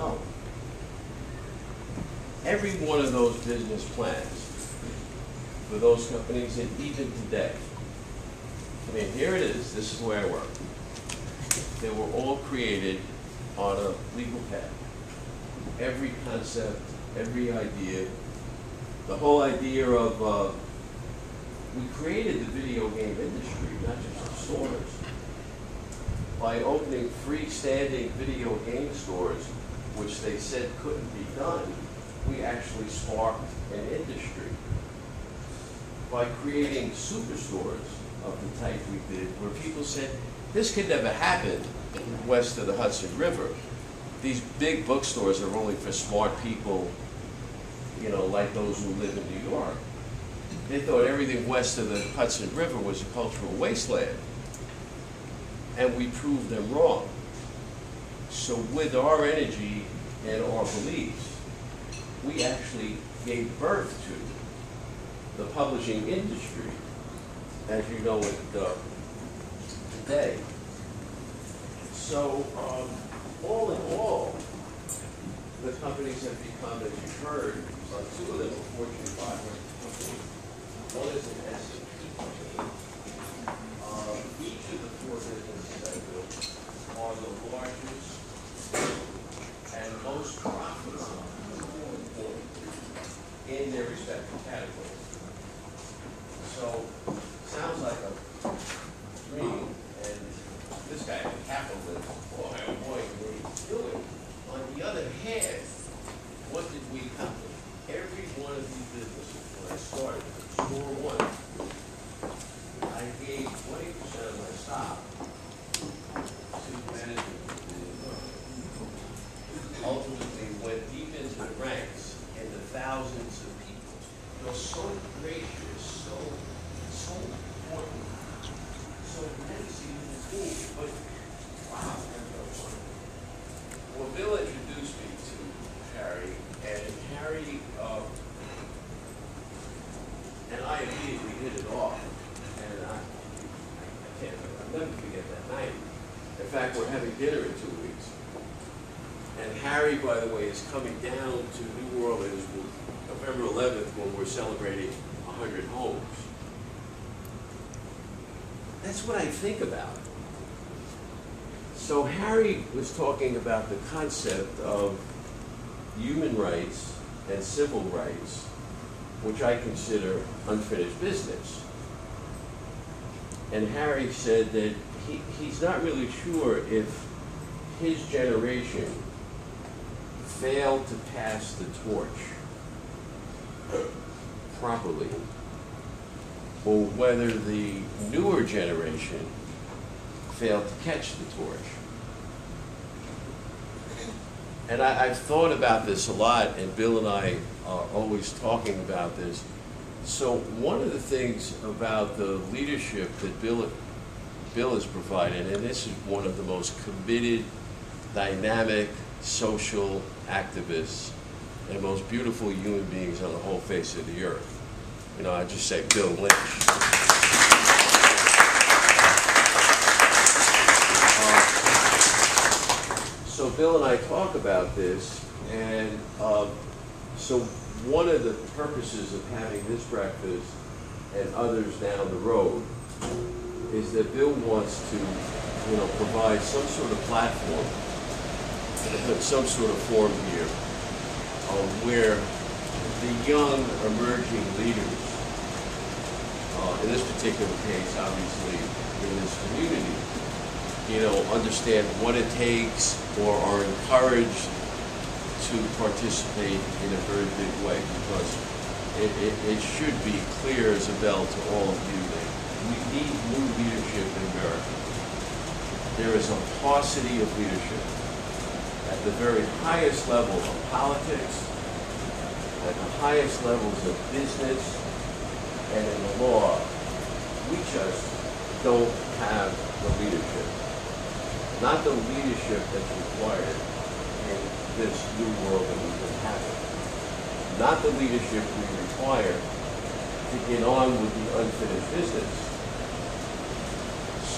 No. Every one of those business plans for those companies, and even today, I mean, here it is, this is way I work. They were all created on a legal path. Every concept, every idea, the whole idea of, uh, we created the video game industry, not just the stores. By opening freestanding video game stores, which they said couldn't be done, we actually sparked an industry. By creating superstores of the type we did, where people said, this could never happen west of the Hudson River. These big bookstores are only for smart people, you know, like those who live in New York. They thought everything west of the Hudson River was a cultural wasteland. And we proved them wrong. So with our energy and our beliefs, we actually gave birth to the publishing industry, as you know it uh, today. So, um, all in all, the companies have become, as you've heard, uh, two of them are Fortune 500 companies. One is an S&P company. Uh, each of the four businesses I built are the largest and most profitable in their respective categories. So, sounds like a dream, and this guy, the capitalist, boy, oh boy, what he's doing. On the other hand, what did we accomplish? Every one of these businesses, when I started, store one, I gave twenty percent of my stock to management. Ultimately, went deep into the ranks and the thousands of people. You know, so gracious, so, so important, so immensely cool, but wow. Well, Bill introduced me to Harry, and Harry, um, and I immediately hit it off. And I, I can't, I'll never forget that night. In fact, we're having dinner in two weeks. And Harry, by the way, is coming down to New Orleans November 11th when we're celebrating 100 homes. That's what I think about. So Harry was talking about the concept of human rights and civil rights, which I consider unfinished business. And Harry said that he, he's not really sure if his generation failed to pass the torch properly, or whether the newer generation failed to catch the torch. And I, I've thought about this a lot, and Bill and I are always talking about this. So one of the things about the leadership that Bill, Bill has provided, and this is one of the most committed, dynamic, social activists and most beautiful human beings on the whole face of the earth. You know, I just say Bill Lynch. So Bill and I talk about this, and um, so one of the purposes of having this breakfast and others down the road is that Bill wants to, you know, provide some sort of platform, some sort of forum here, uh, where the young emerging leaders, uh, in this particular case, obviously, in this community, you know, understand what it takes or are encouraged to participate in a very big way because it, it, it should be clear as a bell to all of you that we need new leadership in America. There is a paucity of leadership at the very highest level of politics, at the highest levels of business, and in the law. We just don't have the leadership not the leadership that's required in this new world that we've been having. Not the leadership we require to get on with the unfinished business.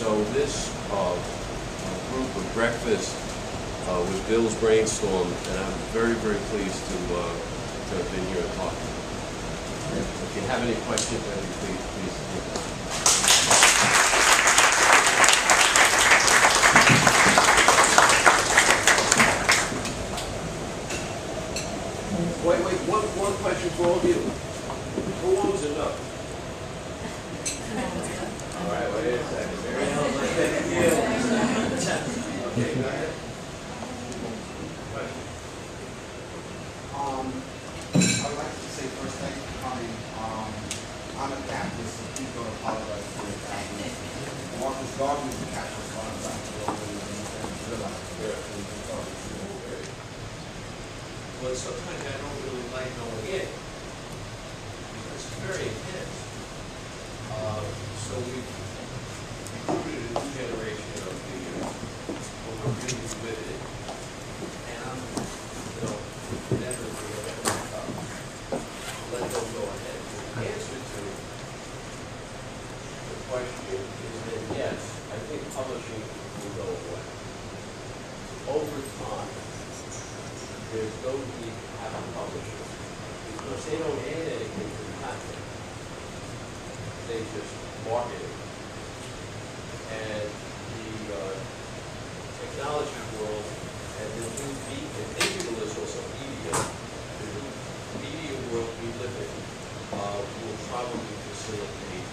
So this uh, group of breakfast uh, with Bill's brainstorm, and I'm very, very pleased to, uh, to have been here and talk. If you have any questions, please, please. Wait, wait, one, question for all of you. Who owns enough? All right, wait a second. Mary Ellen, let's take a deal. Okay, go ahead. Question. Um, I'd like to say first, thank you for coming. Um, I'm a Catholic, so please don't apologize for your Catholic. Marcus Garvey is a Catholic, so I'm to the But sometimes I don't really like going in, it's very intense. Uh, so we recruited a new generation of the, what we're really with it. And I'm, you know, able to, uh, let them go ahead. The answer to the question is that yes, I think publishing will go away. Over time, there's no need to have a publisher, because they don't add anything to the content. They just market it. And the, uh, technology world and the new media, digital is also media, the new media world we live in, uh, will probably facilitate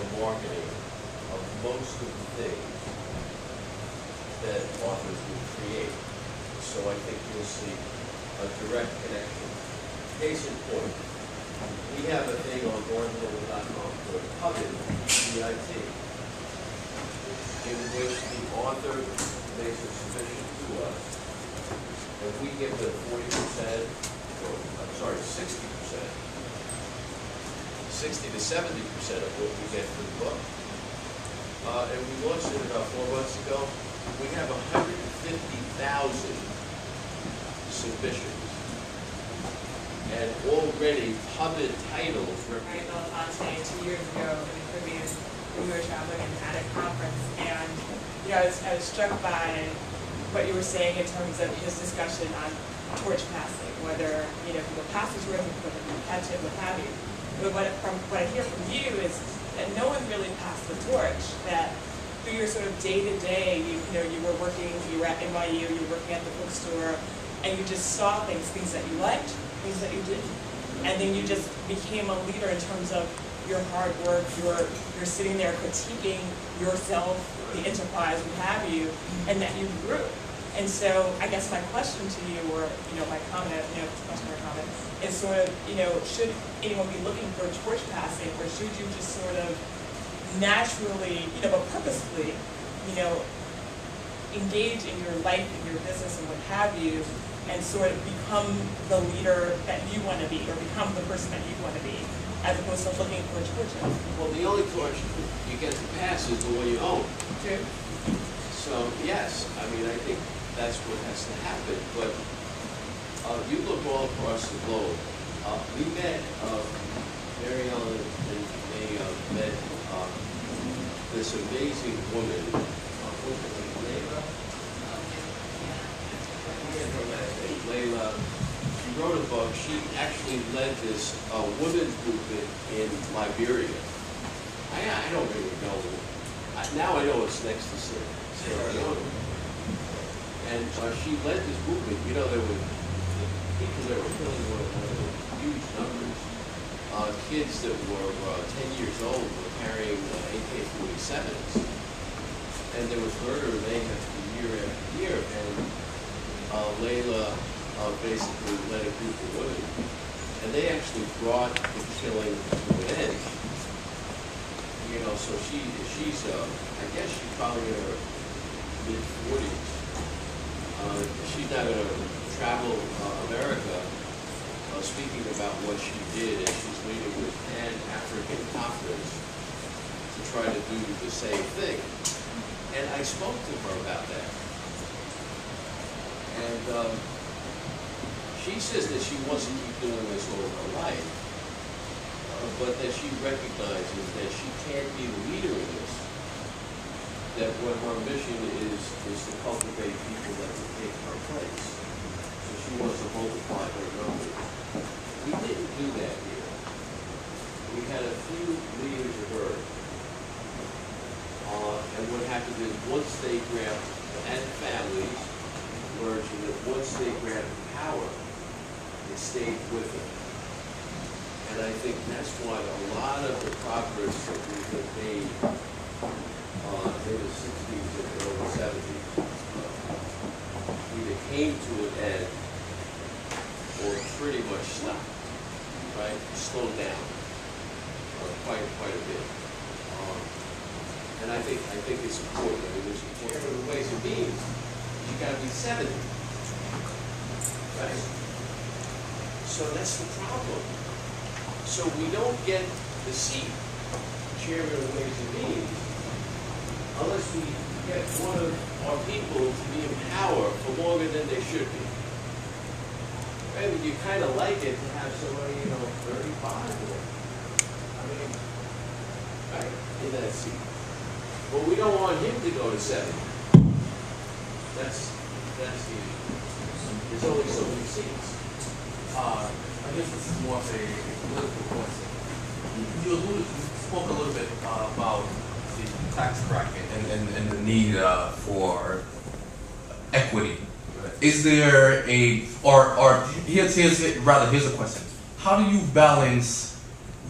the marketing of most of the things that authors will create. So I think you'll see a direct connection. Case in point, we have a thing on barnesnoble.com called PubIt P-I-T, in which the author makes a submission to us, and we give them 40%, or I'm sorry, 60%, 60 to 70% of what we get for the book. Uh, and we launched it about four months ago. We have 150,000 sufficient. And already published titles represent. Right, two years ago in the Caribbean, we were traveling at a conference, and you know, I was, I was struck by what you were saying in terms of his discussion on torch passing, whether you know people pass the torch, whether people catch it, what have you. But what, from what I hear from you is that no one really passed the torch. That through your sort of day to day, you, you know, you were working, you were at NYU, you were working at the bookstore, and you just saw things, things that you liked, things that you didn't. And then you just became a leader in terms of your hard work, you're, you're sitting there critiquing yourself, the enterprise, what have you, and that you grew. And so I guess my question to you, or, you know, my comment, you know, question or comment, is sort of, you know, should anyone be looking for torch passing, or should you just sort of naturally, you know, but purposefully, you know, engage in your life and your business and what have you, and sort of become the leader that you want to be, or become the person that you want to be, as opposed to looking for torches. Well, the only torch you get to pass is the one you own. True. So, yes, I mean, I think that's what has to happen, but, uh, you look all across the globe, uh, we met, uh, Mary Ellen and they, uh, met, uh, this amazing woman, uh, what's her name, Leymah? I forget her last name, Leymah, she wrote a book, she actually led this, uh, women's movement in Liberia. I, I don't really know, I- now I know it's next to Sierra. And uh, she led this movement, you know, there were, the people that were killing one the huge numbers. Uh, kids that were uh, ten years old were carrying uh, AK-47s. And there was murder and mayhem year after year, and uh, Leymah basically group of women. And they actually brought the killing to an end. You know, so she, she's, uh, I guess she's probably in her mid forties. Uh, she's now gonna travel, uh, America, uh, speaking about what she did, and she's leading this Pan-African conference to try to do the same thing. And I spoke to her about that. And, um, she says that she wants to keep doing this all her life, uh, but that she recognizes that she can't be the leader in this. that what her mission is, is to cultivate people that will take her place. So she wants to multiply her numbers. We didn't do that here. We had a few leaders of Earth. Uh, and what happened is, once they grabbed, and families, merged, and once they grabbed power, stayed with it. And I think that's why a lot of the progress that we have made, uh, in the sixties and early seventies, either came to an end or pretty much stopped, right? Slowed down, uh, quite, quite a bit. Um, And I think, I think it's important, I mean, there's, the ways and means, You've gotta be seventy. Right? So that's the problem. So we don't get the seat, chairman of Ways and Means, unless we get one of our people to be in power for longer than they should be. Right, but you kind of like it to have somebody, you know, thirty-five or, I mean, right, in that seat. But we don't want him to go to seventy. That's, that's the, issue. there's only so many seats. Uh, I guess this is more of a political question. You alluded, you spoke a little bit uh, about the tax bracket and, and, and the need uh, for equity. Is there a, or, or here's, here's, rather, here's a question. How do you balance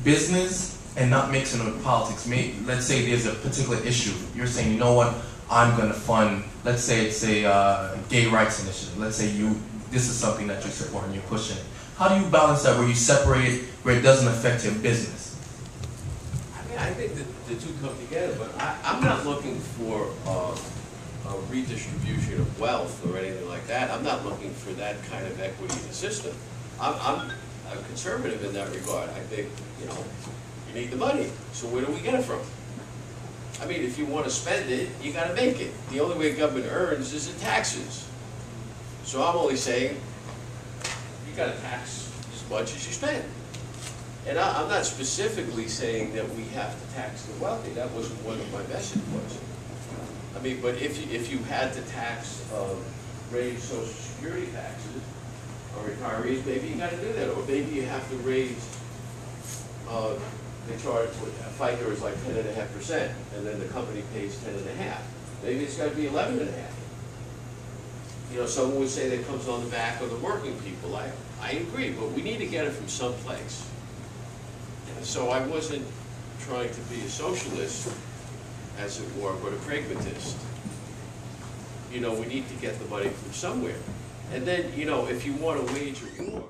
business and not mixing with politics? May, let's say there's a particular issue. You're saying, you know what, I'm going to fund, let's say it's a uh, gay rights initiative. Let's say you, this is something that you support and you're pushing. How do you balance that where you separate it, where it doesn't affect your business? I mean, I think the two come together, but I, I'm not looking for, uh, a redistribution of wealth or anything like that. I'm not looking for that kind of equity in the system. I'm, I'm, I'm conservative in that regard. I think, you know, you need the money, so where do we get it from? I mean, if you wanna spend it, you gotta make it. The only way government earns is in taxes. So I'm only saying, you gotta tax as much as you spend. And I, I'm not specifically saying that we have to tax the wealthy, that wasn't one of my message was. I mean, but if you, if you had to tax, uh, raise social security taxes on retirees, maybe you gotta do that, or maybe you have to raise, uh, they charge, FICA is like ten and then the company pays ten and a half. Maybe it's be eleven and a half. You know, someone would say that comes on the back of the working people, I, I agree, but we need to get it from someplace. So I wasn't trying to be a socialist, as it were, but a pragmatist. You know, we need to get the money from somewhere. And then, you know, if you want to wage a war.